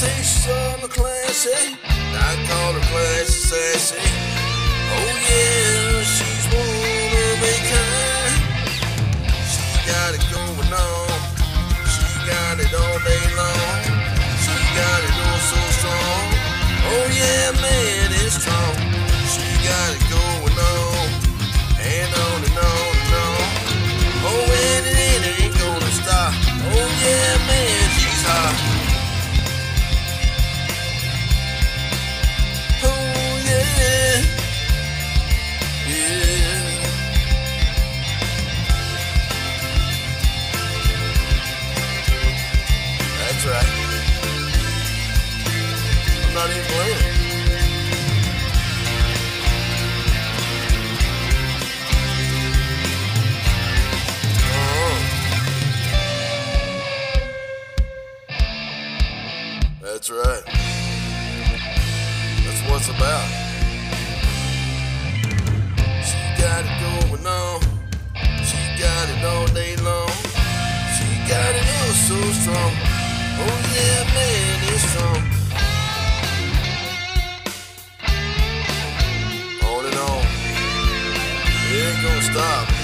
she's on classy. I call her classy sassy. Oh yeah, not even. Uh-huh. That's right. That's what it's about. She got it going on. She got it all day long. She got it all so strong. Oh yeah, man, it's strong. Stop.